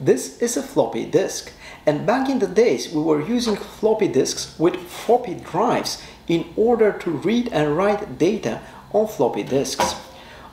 This is a floppy disk, and back in the days we were using floppy disks with floppy drives in order to read and write data on floppy disks.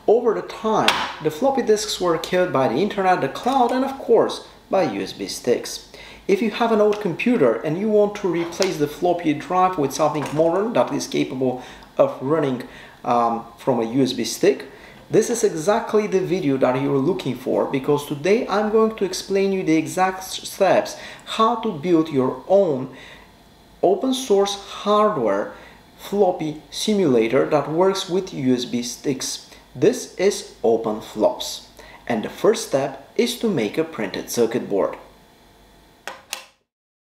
Over the time, the floppy disks were killed by the internet, the cloud, and of course by USB sticks. If you have an old computer and you want to replace the floppy drive with something modern that is capable of running um, from a USB stick, this is exactly the video that you're looking for because today I'm going to explain you the exact steps how to build your own open source hardware floppy simulator that works with USB sticks. This is OpenFlops and the first step is to make a printed circuit board.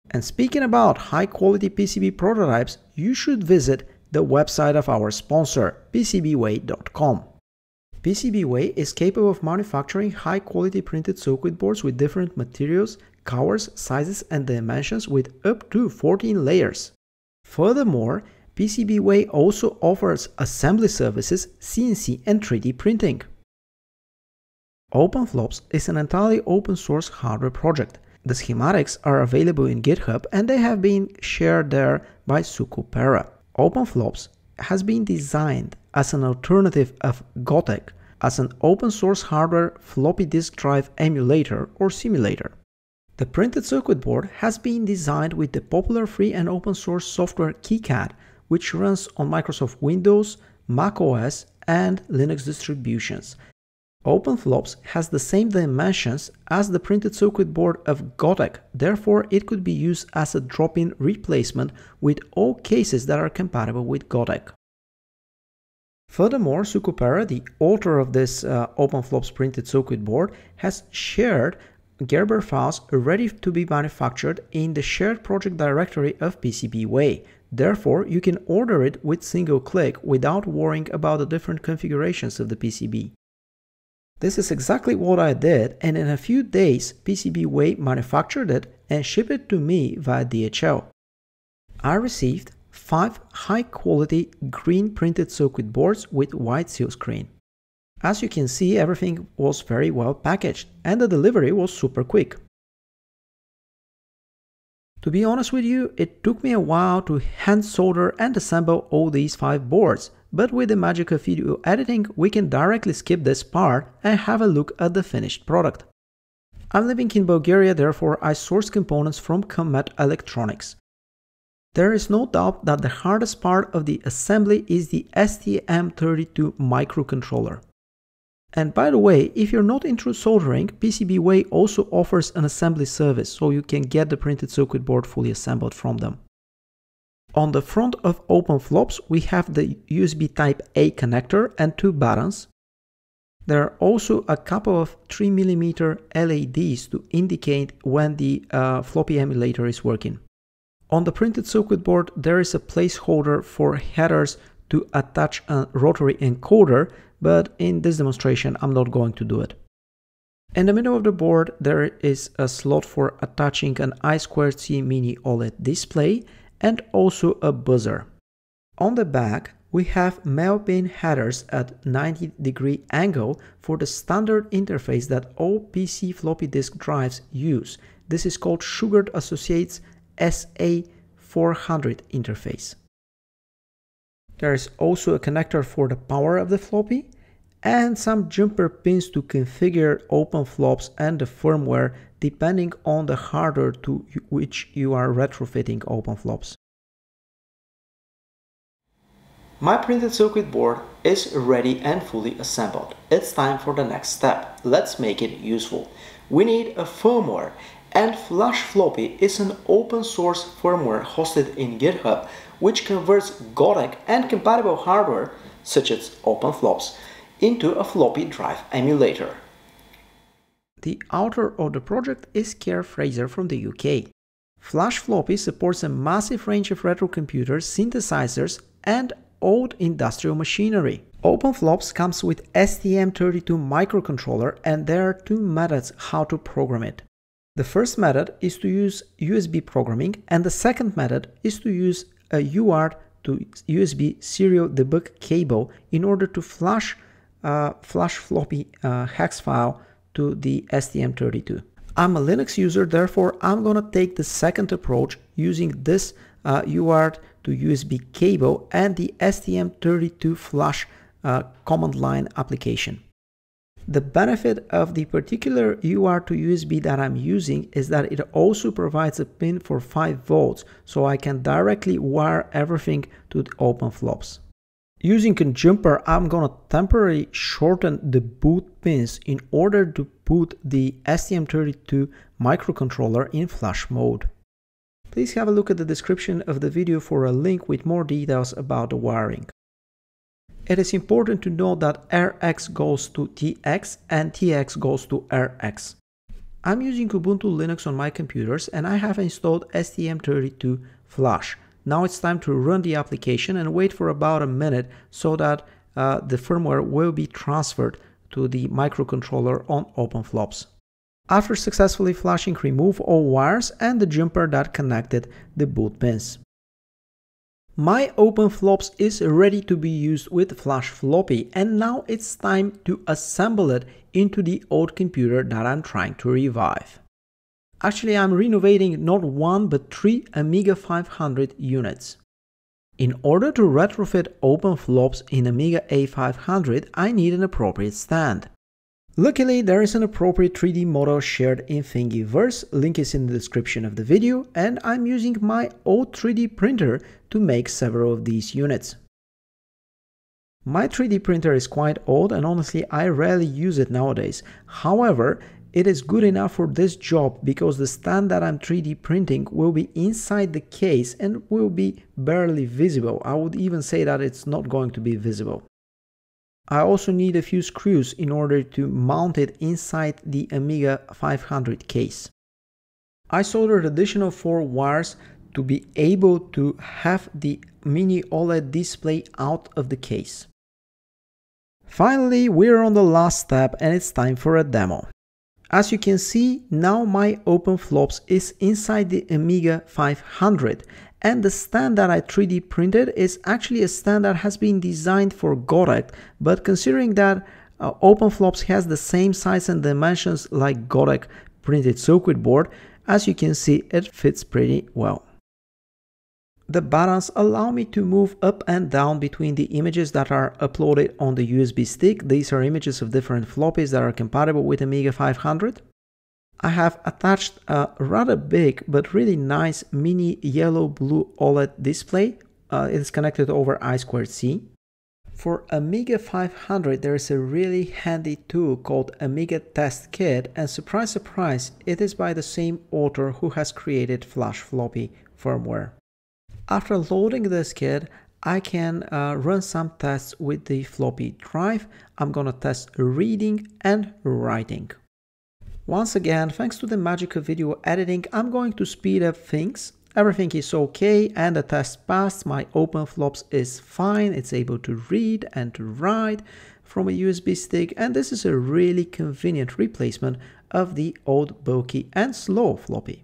And speaking about high quality PCB prototypes, you should visit the website of our sponsor, PCBWay.com. PCBWay is capable of manufacturing high quality printed circuit boards with different materials, colors, sizes, and dimensions with up to 14 layers. Furthermore, PCBWay also offers assembly services, CNC, and 3D printing. OpenFlops is an entirely open source hardware project. The schematics are available in GitHub and they have been shared there by SukkoPera. OpenFlops has been designed as an alternative of Gotek as an open source hardware floppy disk drive emulator or simulator. The printed circuit board has been designed with the popular free and open source software KiCad, which runs on Microsoft Windows, Mac OS, and Linux distributions, OpenFlops has the same dimensions as the printed circuit board of Gotek, therefore it could be used as a drop-in replacement with all cases that are compatible with Gotek. Furthermore, SukkoPera, the author of this uh, OpenFlops printed circuit board, has shared Gerber files ready to be manufactured in the shared project directory of PCBWay. Therefore, you can order it with single click without worrying about the different configurations of the PCB. This is exactly what I did and in a few days PCBWay manufactured it and shipped it to me via DHL. I received 5 high quality green printed circuit boards with white silk screen. As you can see everything was very well packaged and the delivery was super quick. To be honest with you, it took me a while to hand solder and assemble all these 5 boards but with the magic of video editing, we can directly skip this part and have a look at the finished product. I'm living in Bulgaria, therefore I source components from Comet Electronics. There is no doubt that the hardest part of the assembly is the STM32 microcontroller. And by the way, if you're not into soldering, PCBWay also offers an assembly service so you can get the printed circuit board fully assembled from them. On the front of OpenFlops, we have the USB Type-A connector and two buttons. There are also a couple of 3mm LEDs to indicate when the uh, floppy emulator is working. On the printed circuit board, there is a placeholder for headers to attach a rotary encoder, but in this demonstration, I'm not going to do it. In the middle of the board, there is a slot for attaching an I2C mini OLED display and also a buzzer. On the back, we have male pin headers at 90 degree angle for the standard interface that all PC floppy disk drives use. This is called Shugart Associates SA400 interface. There is also a connector for the power of the floppy and some jumper pins to configure OpenFlops and the firmware depending on the hardware to which you are retrofitting OpenFlops. My printed circuit board is ready and fully assembled. It's time for the next step. Let's make it useful. We need a firmware and Flash Floppy is an open source firmware hosted in GitHub which converts Gotek and compatible hardware such as OpenFlops into a floppy drive emulator. The author of the project is Keir Fraser from the UK. Flash Floppy supports a massive range of retro computers, synthesizers, and old industrial machinery. OpenFlops comes with STM32 microcontroller and there are two methods how to program it. The first method is to use USB programming and the second method is to use a UART to USB serial debug cable in order to flash uh, flash floppy uh, hex file to the STM32. I'm a Linux user, therefore I'm gonna take the second approach using this uh, UART to USB cable and the STM32 flash uh, command line application. The benefit of the particular UART to USB that I'm using is that it also provides a pin for 5 volts so I can directly wire everything to the open flops. Using a jumper, I'm gonna temporarily shorten the boot pins in order to put the STM32 microcontroller in flash mode. Please have a look at the description of the video for a link with more details about the wiring. It is important to note that RX goes to TX and TX goes to RX. I'm using Ubuntu Linux on my computers and I have installed STM32 Flash. Now it's time to run the application and wait for about a minute so that uh, the firmware will be transferred to the microcontroller on OpenFlops. After successfully flashing, remove all wires and the jumper that connected the boot pins. My OpenFlops is ready to be used with Flash Floppy and now it's time to assemble it into the old computer that I'm trying to revive. Actually, I'm renovating not one but three Amiga 500 units. In order to retrofit OpenFlops in Amiga A500, I need an appropriate stand. Luckily, there is an appropriate 3D model shared in Thingiverse, link is in the description of the video, and I'm using my old 3D printer to make several of these units. My 3D printer is quite old and honestly I rarely use it nowadays. However, it is good enough for this job because the stand that I'm 3D printing will be inside the case and will be barely visible. I would even say that it's not going to be visible. I also need a few screws in order to mount it inside the Amiga 500 case. I soldered additional 4 wires to be able to have the mini OLED display out of the case. Finally, we're on the last step and it's time for a demo. As you can see, now my OpenFlops is inside the Amiga 500 and the stand that I 3D printed is actually a stand that has been designed for Gotek, but considering that uh, OpenFlops has the same size and dimensions like Gotek printed circuit board, as you can see it fits pretty well. The buttons allow me to move up and down between the images that are uploaded on the USB stick. These are images of different floppies that are compatible with Amiga 500. I have attached a rather big but really nice mini yellow blue OLED display. Uh, it is connected over I2C. For Amiga 500 there is a really handy tool called Amiga Test Kit and surprise surprise it is by the same author who has created Flash Floppy firmware. After loading this kit I can uh, run some tests with the floppy drive. I'm gonna test reading and writing. Once again, thanks to the magic of video editing, I'm going to speed up things. Everything is okay and the test passed. My OpenFlops is fine. It's able to read and to write from a USB stick and this is a really convenient replacement of the old bulky and slow floppy.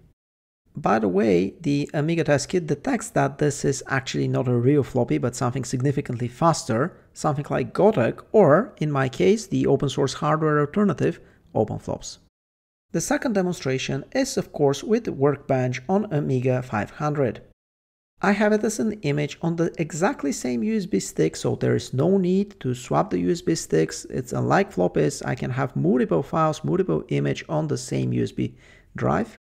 By the way, the Amiga test kit detects that this is actually not a real floppy but something significantly faster, something like Gotek or, in my case, the open source hardware alternative, OpenFlops. The second demonstration is of course with Workbench on Amiga 500. I have it as an image on the exactly same USB stick, so there is no need to swap the USB sticks. It's unlike floppies, I can have multiple files, multiple image on the same USB drive.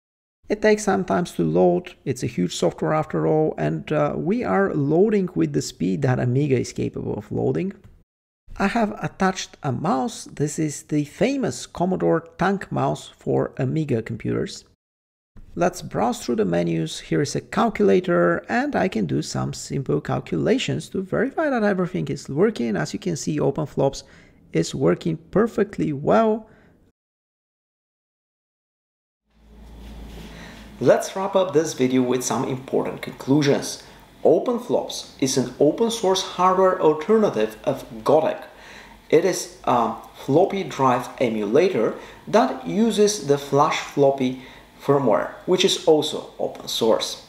It takes some time to load, it's a huge software after all, and uh, we are loading with the speed that Amiga is capable of loading. I have attached a mouse. This is the famous Commodore Tank mouse for Amiga computers. Let's browse through the menus. Here is a calculator and I can do some simple calculations to verify that everything is working. As you can see, OpenFlops is working perfectly well. Let's wrap up this video with some important conclusions. OpenFlops is an open source hardware alternative of Gotek. It is a floppy drive emulator that uses the flash floppy firmware, which is also open source.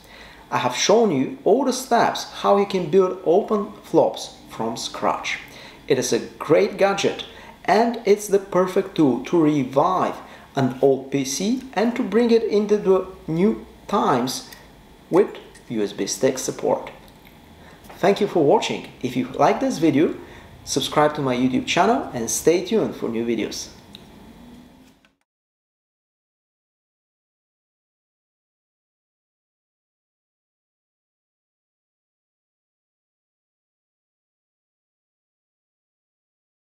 I have shown you all the steps how you can build open flops from scratch. It is a great gadget and it's the perfect tool to revive an old PC and to bring it into the new times with USB stick support. Thank you for watching. If you like this video, Subscribe to my YouTube channel and stay tuned for new videos.